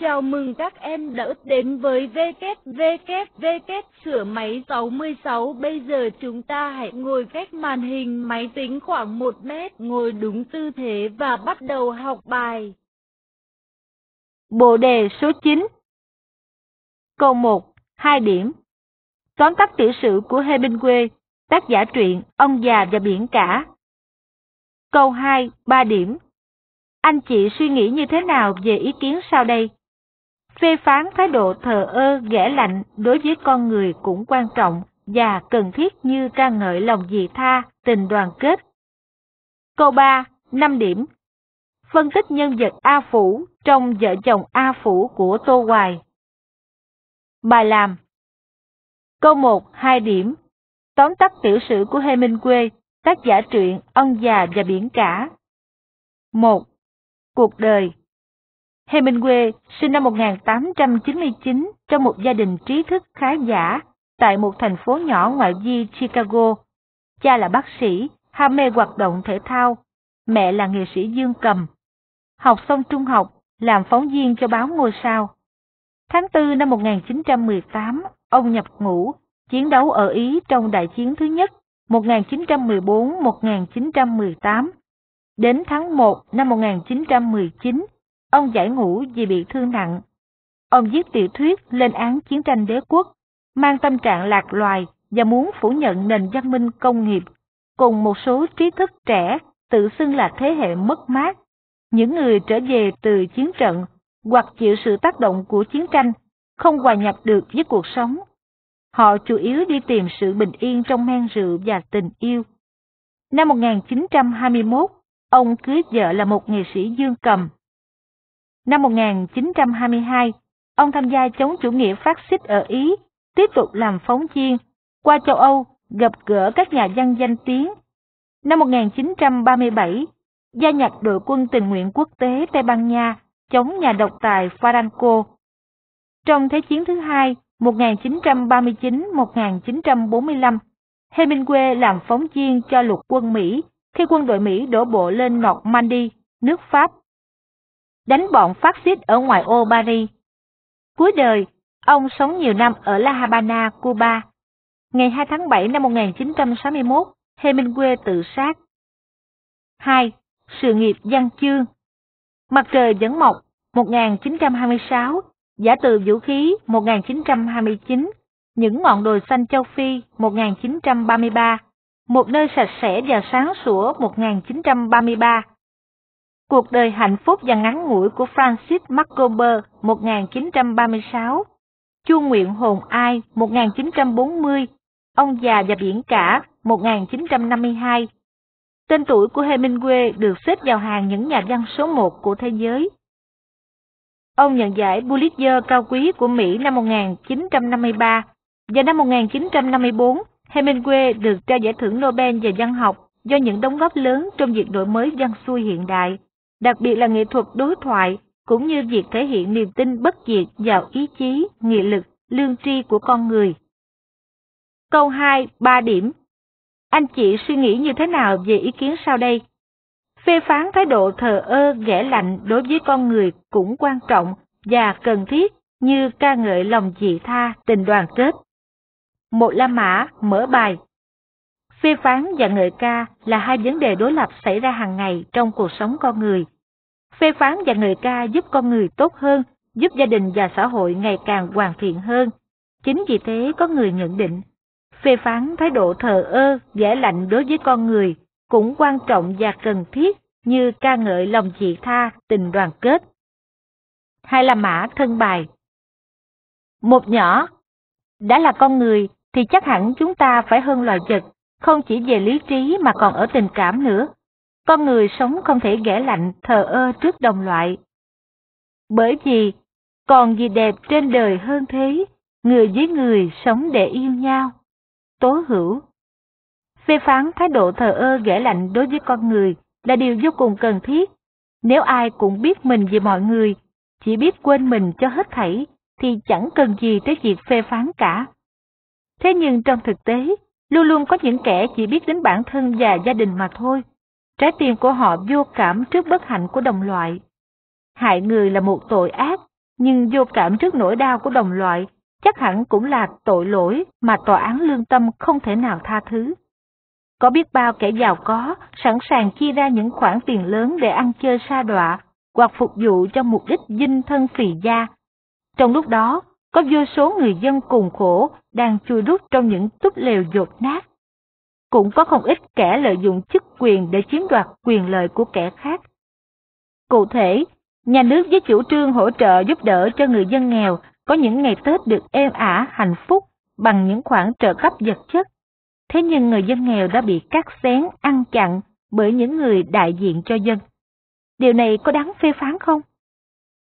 Chào mừng các em đã đến với WWW sửa máy 66. Bây giờ chúng ta hãy ngồi cách màn hình máy tính khoảng 1 mét, ngồi đúng tư thế và bắt đầu học bài. Bộ đề số 9 Câu 1, 2 điểm Tóm tắt tiểu sử của Hemingway, tác giả truyện Ông già và biển cả. Câu 2, 3 điểm Anh chị suy nghĩ như thế nào về ý kiến sau đây? Phê phán thái độ thờ ơ, ghẻ lạnh đối với con người cũng quan trọng và cần thiết như ca ngợi lòng dị tha, tình đoàn kết. Câu 3, 5 điểm. Phân tích nhân vật A Phủ trong vợ chồng A Phủ của Tô Hoài. Bài làm Câu 1, 2 điểm. Tóm tắt tiểu sử của Hemingway, tác giả truyện Ân già và biển cả. 1. Cuộc đời Hemingway sinh năm 1899 trong một gia đình trí thức khá giả tại một thành phố nhỏ ngoại vi Chicago. Cha là bác sĩ, ham mê hoạt động thể thao, mẹ là nghệ sĩ dương cầm. Học xong trung học, làm phóng viên cho báo Ngôi Sao. Tháng 4 năm 1918, ông nhập ngũ, chiến đấu ở Ý trong đại chiến thứ nhất 1914-1918. Đến tháng 1 năm 1919, ông giải ngũ vì bị thương nặng. Ông viết tiểu thuyết lên án chiến tranh đế quốc, mang tâm trạng lạc loài và muốn phủ nhận nền văn minh công nghiệp, cùng một số trí thức trẻ tự xưng là thế hệ mất mát, những người trở về từ chiến trận hoặc chịu sự tác động của chiến tranh, không hòa nhập được với cuộc sống. Họ chủ yếu đi tìm sự bình yên trong men rượu và tình yêu. Năm 1921, ông cưới vợ là một nghệ sĩ dương cầm Năm 1922, ông tham gia chống chủ nghĩa phát xít ở Ý, tiếp tục làm phóng viên, qua châu Âu gặp gỡ các nhà văn danh tiếng. Năm 1937, gia nhập đội quân tình nguyện quốc tế Tây Ban Nha chống nhà độc tài Franco. Trong Thế chiến thứ hai, 1939-1945, Hemingway làm phóng viên cho lục quân Mỹ khi quân đội Mỹ đổ bộ lên Normandy, nước Pháp đánh bọn phát xít ở ngoại ô Paris. Cuối đời, ông sống nhiều năm ở La Habana, Cuba. Ngày 2 tháng 7 năm 1961, Hemingway tự sát. 2. Sự nghiệp văn chương Mặt trời vẫn mọc 1926, Giả từ vũ khí 1929, Những ngọn đồi xanh châu Phi 1933, Một nơi sạch sẽ và sáng sủa 1933, Cuộc đời hạnh phúc và ngắn ngủi của Francis Macober 1936, Chu Nguyện Hồn Ai 1940, Ông già và biển cả 1952. Tên tuổi của Hemingway được xếp vào hàng những nhà văn số một của thế giới. Ông nhận giải Pulitzer cao quý của Mỹ năm 1953 và năm 1954, Hemingway được trao giải thưởng Nobel về văn học do những đóng góp lớn trong việc đổi mới văn xuôi hiện đại đặc biệt là nghệ thuật đối thoại, cũng như việc thể hiện niềm tin bất diệt vào ý chí, nghị lực, lương tri của con người. Câu 2, 3 điểm. Anh chị suy nghĩ như thế nào về ý kiến sau đây? Phê phán thái độ thờ ơ, ghẻ lạnh đối với con người cũng quan trọng và cần thiết như ca ngợi lòng dị tha, tình đoàn kết. Một La Mã mở bài Phê phán và ngợi ca là hai vấn đề đối lập xảy ra hàng ngày trong cuộc sống con người. Phê phán và ngợi ca giúp con người tốt hơn, giúp gia đình và xã hội ngày càng hoàn thiện hơn. Chính vì thế có người nhận định, phê phán thái độ thờ ơ, dễ lạnh đối với con người cũng quan trọng và cần thiết như ca ngợi lòng dị tha, tình đoàn kết. Hai là mã thân bài Một nhỏ, đã là con người thì chắc hẳn chúng ta phải hơn loài vật không chỉ về lý trí mà còn ở tình cảm nữa. Con người sống không thể ghẻ lạnh, thờ ơ trước đồng loại. Bởi vì, còn gì đẹp trên đời hơn thế, người với người sống để yêu nhau. Tố hữu Phê phán thái độ thờ ơ ghẻ lạnh đối với con người là điều vô cùng cần thiết. Nếu ai cũng biết mình về mọi người, chỉ biết quên mình cho hết thảy, thì chẳng cần gì tới việc phê phán cả. Thế nhưng trong thực tế, Luôn luôn có những kẻ chỉ biết đến bản thân và gia đình mà thôi. Trái tim của họ vô cảm trước bất hạnh của đồng loại. Hại người là một tội ác, nhưng vô cảm trước nỗi đau của đồng loại, chắc hẳn cũng là tội lỗi mà tòa án lương tâm không thể nào tha thứ. Có biết bao kẻ giàu có sẵn sàng chia ra những khoản tiền lớn để ăn chơi sa đọa hoặc phục vụ cho mục đích dinh thân phì gia. Trong lúc đó, có vô số người dân cùng khổ đang chui rút trong những túp lều dột nát. Cũng có không ít kẻ lợi dụng chức quyền để chiếm đoạt quyền lợi của kẻ khác. Cụ thể, nhà nước với chủ trương hỗ trợ giúp đỡ cho người dân nghèo có những ngày Tết được êm ả, hạnh phúc bằng những khoản trợ cấp vật chất. Thế nhưng người dân nghèo đã bị cắt xén, ăn chặn bởi những người đại diện cho dân. Điều này có đáng phê phán không?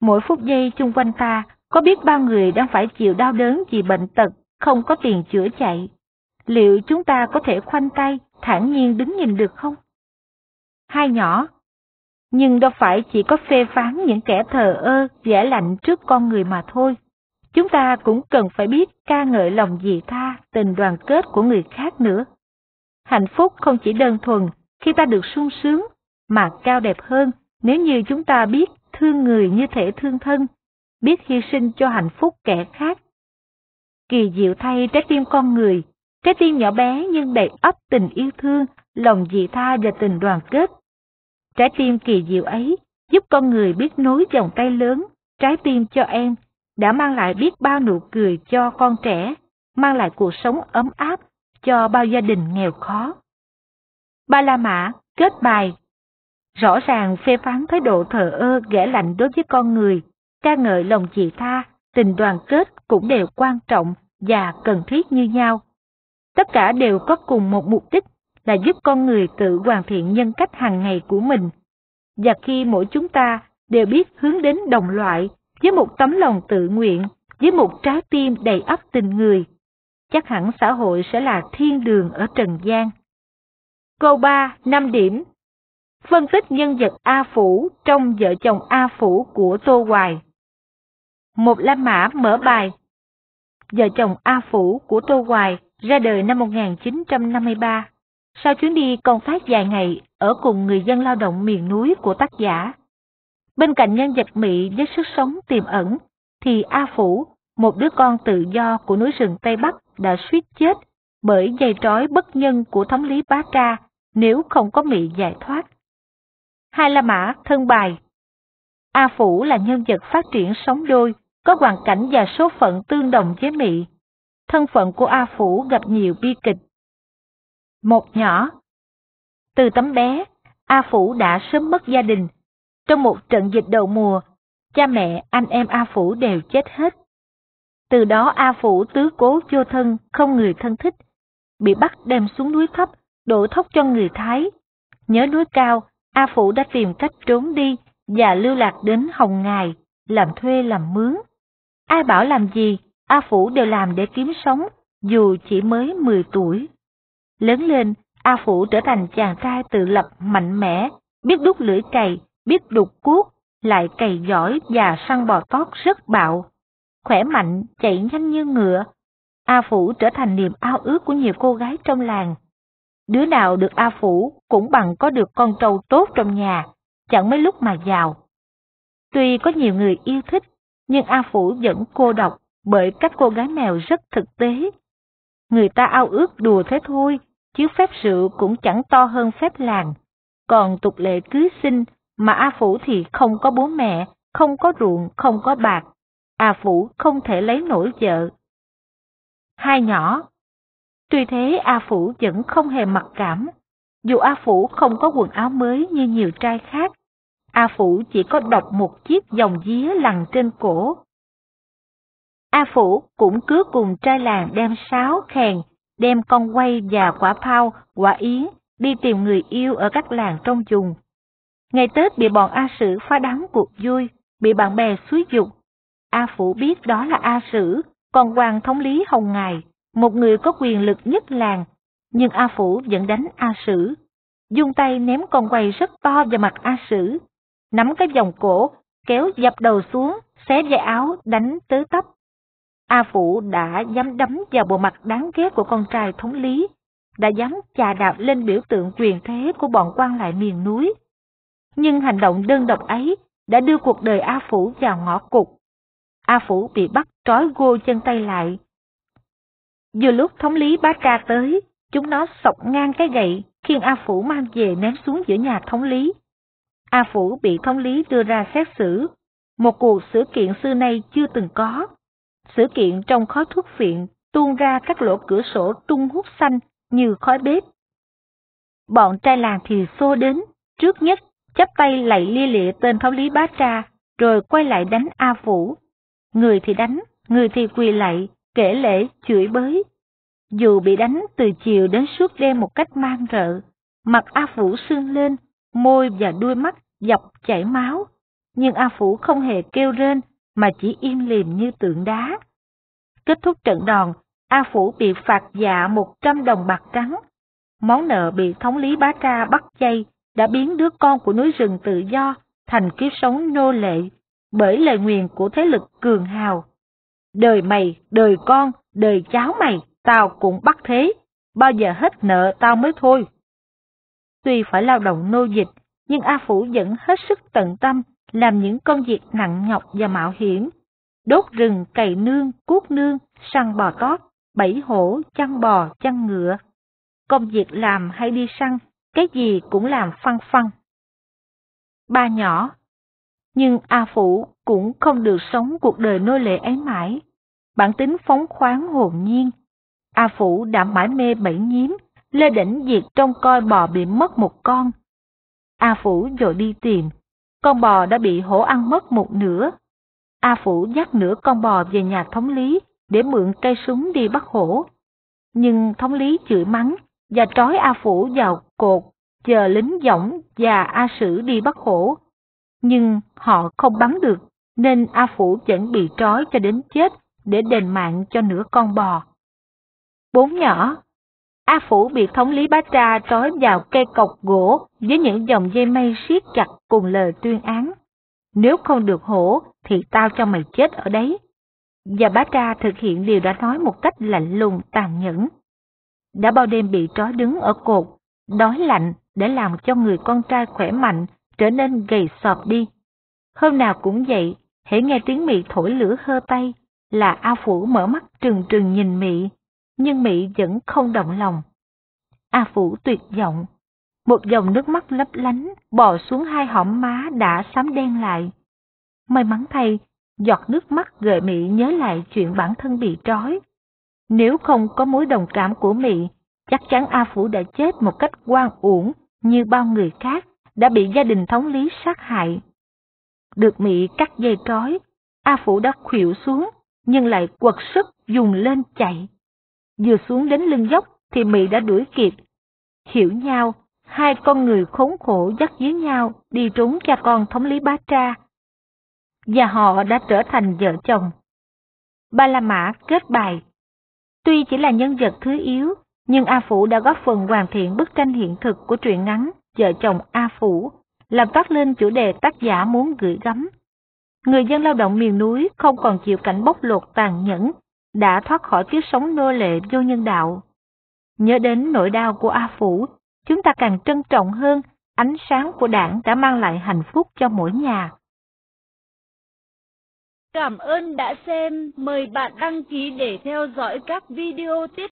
Mỗi phút giây chung quanh ta có biết bao người đang phải chịu đau đớn vì bệnh tật, không có tiền chữa chạy. Liệu chúng ta có thể khoanh tay, thản nhiên đứng nhìn được không? Hai nhỏ. Nhưng đâu phải chỉ có phê phán những kẻ thờ ơ, giả lạnh trước con người mà thôi. Chúng ta cũng cần phải biết ca ngợi lòng dị tha, tình đoàn kết của người khác nữa. Hạnh phúc không chỉ đơn thuần khi ta được sung sướng, mà cao đẹp hơn nếu như chúng ta biết thương người như thể thương thân, biết hy sinh cho hạnh phúc kẻ khác. Kỳ diệu thay trái tim con người, trái tim nhỏ bé nhưng đầy ấp tình yêu thương, lòng dị tha và tình đoàn kết. Trái tim kỳ diệu ấy giúp con người biết nối vòng tay lớn, trái tim cho em, đã mang lại biết bao nụ cười cho con trẻ, mang lại cuộc sống ấm áp cho bao gia đình nghèo khó. Ba La Mã kết bài Rõ ràng phê phán thái độ thờ ơ ghẻ lạnh đối với con người, ca ngợi lòng dị tha, tình đoàn kết cũng đều quan trọng và cần thiết như nhau. Tất cả đều có cùng một mục đích là giúp con người tự hoàn thiện nhân cách hàng ngày của mình. Và khi mỗi chúng ta đều biết hướng đến đồng loại với một tấm lòng tự nguyện, với một trái tim đầy ắp tình người, chắc hẳn xã hội sẽ là thiên đường ở Trần gian. Câu 3, 5 điểm Phân tích nhân vật A Phủ trong vợ chồng A Phủ của Tô Hoài một La Mã mở bài Vợ chồng A Phủ của Tô Hoài ra đời năm 1953, sau chuyến đi công tác dài ngày ở cùng người dân lao động miền núi của tác giả. Bên cạnh nhân vật Mỹ với sức sống tiềm ẩn, thì A Phủ, một đứa con tự do của núi rừng Tây Bắc đã suýt chết bởi dây trói bất nhân của thống lý Bá Tra nếu không có Mỹ giải thoát. Hai La Mã thân bài A Phủ là nhân vật phát triển sống đôi, có hoàn cảnh và số phận tương đồng với Mỹ. Thân phận của A Phủ gặp nhiều bi kịch. Một nhỏ Từ tấm bé, A Phủ đã sớm mất gia đình. Trong một trận dịch đầu mùa, cha mẹ, anh em A Phủ đều chết hết. Từ đó A Phủ tứ cố vô thân, không người thân thích, bị bắt đem xuống núi thấp, đổ thóc cho người Thái. Nhớ núi cao, A Phủ đã tìm cách trốn đi và lưu lạc đến Hồng Ngài, làm thuê làm mướn. Ai bảo làm gì, A Phủ đều làm để kiếm sống, dù chỉ mới 10 tuổi. Lớn lên, A Phủ trở thành chàng trai tự lập mạnh mẽ, biết đút lưỡi cày, biết đục cuốc, lại cày giỏi và săn bò tót rất bạo. Khỏe mạnh, chạy nhanh như ngựa. A Phủ trở thành niềm ao ước của nhiều cô gái trong làng. Đứa nào được A Phủ cũng bằng có được con trâu tốt trong nhà, chẳng mấy lúc mà giàu. Tuy có nhiều người yêu thích, nhưng A Phủ vẫn cô độc bởi các cô gái mèo rất thực tế. Người ta ao ước đùa thế thôi, chứ phép rượu cũng chẳng to hơn phép làng. Còn tục lệ cưới sinh mà A Phủ thì không có bố mẹ, không có ruộng, không có bạc. A Phủ không thể lấy nổi vợ. Hai nhỏ Tuy thế A Phủ vẫn không hề mặc cảm. Dù A Phủ không có quần áo mới như nhiều trai khác, A Phủ chỉ có độc một chiếc dòng día lằn trên cổ. A Phủ cũng cứ cùng trai làng đem sáo khèn, đem con quay và quả phao, quả yến đi tìm người yêu ở các làng trong vùng. Ngày Tết bị bọn A Sử phá đắng cuộc vui, bị bạn bè xúi dục. A Phủ biết đó là A Sử, còn Hoàng thống lý Hồng Ngài, một người có quyền lực nhất làng, nhưng A Phủ vẫn đánh A Sử. Dung tay ném con quay rất to vào mặt A Sử, nắm cái vòng cổ, kéo dập đầu xuống, xé dây áo, đánh tứ tóc. A Phủ đã dám đấm vào bộ mặt đáng ghét của con trai thống lý, đã dám chà đạp lên biểu tượng quyền thế của bọn quan lại miền núi. Nhưng hành động đơn độc ấy đã đưa cuộc đời A Phủ vào ngõ cụt. A Phủ bị bắt trói gô chân tay lại. Vừa lúc thống lý bá ca tới, chúng nó sọc ngang cái gậy, khiêng A Phủ mang về ném xuống giữa nhà thống lý. A Phủ bị thống lý đưa ra xét xử, một cuộc xử kiện xưa nay chưa từng có. Sự kiện trong khói thuốc phiện tuôn ra các lỗ cửa sổ tung hút xanh như khói bếp. Bọn trai làng thì xô đến, trước nhất chắp tay lạy lia lịa tên thống lý bá tra, rồi quay lại đánh A Phủ. Người thì đánh, người thì quỳ lạy, kể lễ, chửi bới. Dù bị đánh từ chiều đến suốt đêm một cách mang rợ, mặt A Phủ sưng lên, môi và đuôi mắt dọc chảy máu, nhưng A Phủ không hề kêu rên mà chỉ im lìm như tượng đá. Kết thúc trận đòn, A Phủ bị phạt dạ 100 đồng bạc trắng. Món nợ bị thống lý bá tra bắt chay đã biến đứa con của núi rừng tự do thành kiếp sống nô lệ bởi lời nguyền của thế lực cường hào. Đời mày, đời con, đời cháu mày, tao cũng bắt thế, bao giờ hết nợ tao mới thôi. Tuy phải lao động nô dịch, nhưng A Phủ vẫn hết sức tận tâm làm những công việc nặng nhọc và mạo hiểm. Đốt rừng, cày nương, cuốc nương, săn bò tót, bẫy hổ, chăn bò, chăn ngựa. Công việc làm hay đi săn, cái gì cũng làm phăng phăng. Ba nhỏ Nhưng A Phủ cũng không được sống cuộc đời nô lệ ấy mãi. Bản tính phóng khoáng hồn nhiên. A Phủ đã mãi mê bẫy nhím, lê đỉnh diệt trông coi bò bị mất một con. A Phủ rồi đi tìm, con bò đã bị hổ ăn mất một nửa. A Phủ dắt nửa con bò về nhà thống lý để mượn cây súng đi bắt hổ. Nhưng thống lý chửi mắng và trói A Phủ vào cột, chờ lính giỏng và A Sử đi bắt hổ. Nhưng họ không bắn được, nên A Phủ vẫn bị trói cho đến chết để đền mạng cho nửa con bò. Bốn nhỏ A Phủ bị thống lý bá tra trói vào cây cọc gỗ với những dòng dây mây siết chặt cùng lời tuyên án. Nếu không được hổ thì tao cho mày chết ở đấy. Và bá tra thực hiện điều đã nói một cách lạnh lùng tàn nhẫn. Đã bao đêm bị trói đứng ở cột, đói lạnh để làm cho người con trai khỏe mạnh trở nên gầy sọp đi. Hôm nào cũng vậy, hễ nghe tiếng mị thổi lửa hơ tay, là A Phủ mở mắt trừng trừng nhìn mị, nhưng mỹ vẫn không động lòng. A Phủ tuyệt vọng, một dòng nước mắt lấp lánh bò xuống hai hõm má đã xám đen lại. May mắn thay, giọt nước mắt gợi mỹ nhớ lại chuyện bản thân bị trói. Nếu không có mối đồng cảm của mỹ, chắc chắn A Phủ đã chết một cách oan uổng như bao người khác đã bị gia đình thống lý sát hại. Được mỹ cắt dây trói, A Phủ đã khuỵu xuống, nhưng lại quật sức dùng lên chạy. Vừa xuống đến lưng dốc thì Mị đã đuổi kịp. Hiểu nhau, hai con người khốn khổ dắt dưới nhau đi trốn cha con thống lý bá tra. Và họ đã trở thành vợ chồng. Ba La Mã kết bài. Tuy chỉ là nhân vật thứ yếu, nhưng A Phủ đã góp phần hoàn thiện bức tranh hiện thực của truyện ngắn Vợ chồng A Phủ, làm toát lên chủ đề tác giả muốn gửi gắm. Người dân lao động miền núi không còn chịu cảnh bóc lột tàn nhẫn đã thoát khỏi kiếp sống nô lệ vô nhân đạo. Nhớ đến nỗi đau của A Phủ, chúng ta càng trân trọng hơn ánh sáng của đảng đã mang lại hạnh phúc cho mỗi nhà. Cảm ơn đã xem, mời bạn đăng ký để theo dõi các video tiếp